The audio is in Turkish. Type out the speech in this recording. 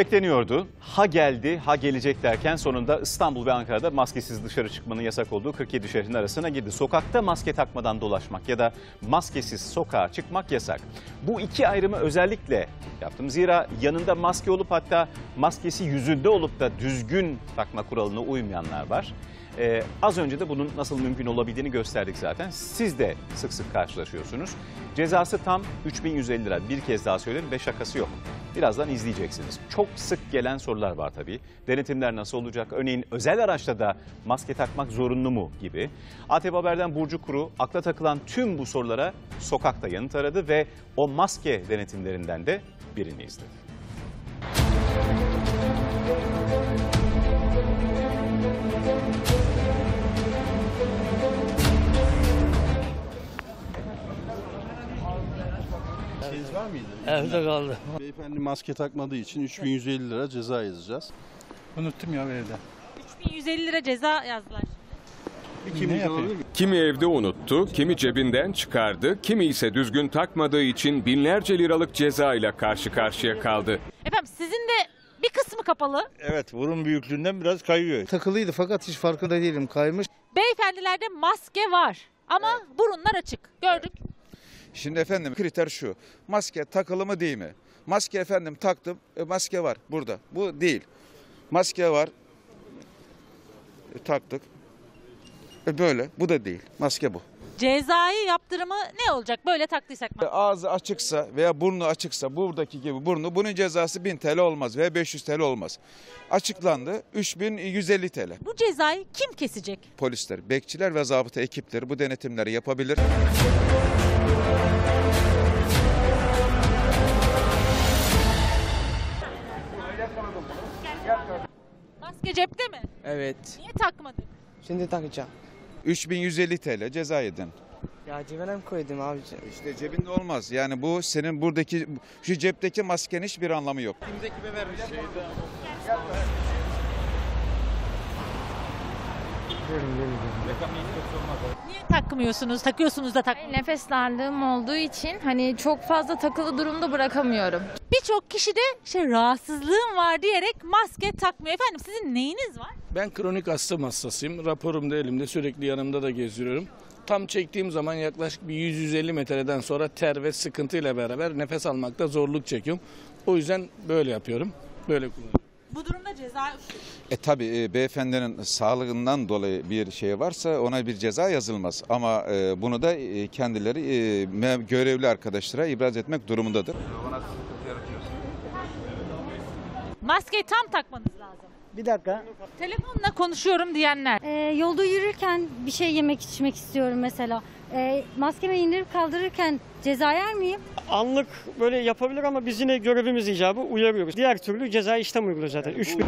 Bekleniyordu. Ha geldi, ha gelecek derken sonunda İstanbul ve Ankara'da maskesiz dışarı çıkmanın yasak olduğu 47 şehrin arasına girdi. Sokakta maske takmadan dolaşmak ya da maskesiz sokağa çıkmak yasak. Bu iki ayrımı özellikle yaptım. Zira yanında maske olup hatta maskesi yüzünde olup da düzgün takma kuralına uymayanlar var. Ee, az önce de bunun nasıl mümkün olabildiğini gösterdik zaten. Siz de sık sık karşılaşıyorsunuz. Cezası tam 3150 lira. Bir kez daha söylerim ve şakası yok. Birazdan izleyeceksiniz. Çok sık gelen sorular var tabii. Denetimler nasıl olacak? Örneğin özel araçta da maske takmak zorunlu mu gibi. ATV Haber'den Burcu Kuru akla takılan tüm bu sorulara sokakta yanıt aradı ve o maske denetimlerinden de birini izledi. Şeyiniz var mıydı? Evde kaldı. Beyefendi maske takmadığı için 3150 lira ceza yazacağız. Unuttum ya evde. 3150 lira ceza yazdılar. Miyim? Kimi evde unuttu, kimi cebinden çıkardı, kimi ise düzgün takmadığı için binlerce liralık ceza ile karşı karşıya kaldı. Efendim sizin de bir kısmı kapalı. Evet burun büyüklüğünden biraz kayıyor. Takılıydı fakat hiç farkında değilim kaymış. Beyefendilerde maske var ama burunlar açık. Gördük. Şimdi efendim kriter şu. Maske takılı mı değil mi? Maske efendim taktım. E, maske var burada. Bu değil. Maske var. E, taktık. E, böyle. Bu da değil. Maske bu. Cezai yaptırımı ne olacak böyle taktıysak? E, ağzı açıksa veya burnu açıksa buradaki gibi burnu bunun cezası 1000 TL olmaz veya 500 TL olmaz. Açıklandı 3150 TL. Bu cezayı kim kesecek? Polisler, bekçiler ve zabıta ekipleri bu denetimleri yapabilir. Maske cepte mi? Evet. Niye takmadın? Şimdi takacağım. 3150 TL ceza yedin. Ya cebine mi koydum abici? İşte cebinde olmaz. Yani bu senin buradaki şu cepteki maskenin hiçbir anlamı yok. Niye takmıyorsunuz? Takıyorsunuz da tak. Nefes darlığım olduğu için hani çok fazla takılı durumda bırakamıyorum. Birçok kişi de işte rahatsızlığım var diyerek maske takmıyor. Efendim sizin neyiniz var? Ben kronik astım hastasıyım. Raporum da elimde sürekli yanımda da geziyorum. Tam çektiğim zaman yaklaşık bir 100-150 metreden sonra ter ve sıkıntıyla beraber nefes almakta zorluk çekiyorum. O yüzden böyle yapıyorum. Böyle kullanıyorum. Bu durumda ceza E tabi e, beyefendinin sağlığından dolayı bir şey varsa ona bir ceza yazılmaz. Ama e, bunu da e, kendileri e, görevli arkadaşlara ibraz etmek durumundadır. Maskeyi tam takmanız lazım. Bir dakika. Telefonla konuşuyorum diyenler. Ee, yolda yürürken bir şey yemek içmek istiyorum mesela. Ee, maskemi indirip kaldırırken ceza yer miyim? Anlık böyle yapabilir ama biz yine görevimiz icabı uyarıyoruz. Diğer türlü ceza işlem uyguluyoruz zaten. 3000